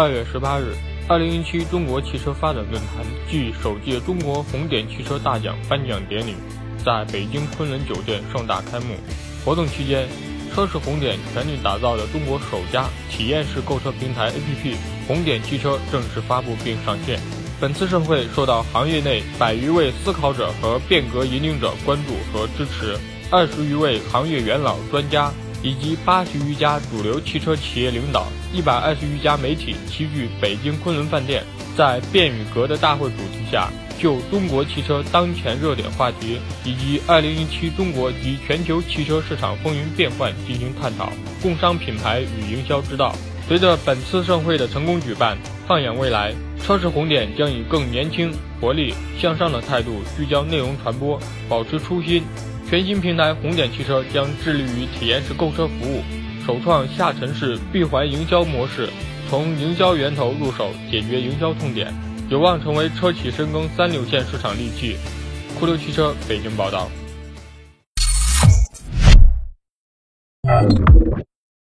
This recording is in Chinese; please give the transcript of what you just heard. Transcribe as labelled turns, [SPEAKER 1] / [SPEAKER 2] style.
[SPEAKER 1] 二月十八日，二零一七中国汽车发展论坛暨首届中国红点汽车大奖颁奖典礼在北京昆仑酒店盛大开幕。活动期间，车是红点全力打造的中国首家体验式购车平台 APP“ 红点汽车”正式发布并上线。本次盛会受到行业内百余位思考者和变革引领者关注和支持，二十余位行业元老专家。以及八十余家主流汽车企业领导，一百二十余家媒体齐聚北京昆仑饭店，在卞与革的大会主题下，就中国汽车当前热点话题以及二零一七中国及全球汽车市场风云变幻进行探讨，共商品牌与营销之道。随着本次盛会的成功举办，放眼未来，车市红点将以更年轻、活力、向上的态度，聚焦内容传播，保持初心。全新平台红点汽车将致力于体验式购车服务，首创下沉式闭环营销模式，从营销源头入手解决营销痛点，有望成为车企深耕三流线市场利器。酷六汽车北京报道。